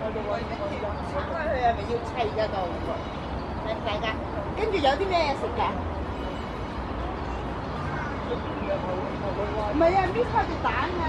炒雞佢係咪要砌噶度？大唔大噶？跟住有啲咩食㗎？唔係啊，搣開條蛋啊！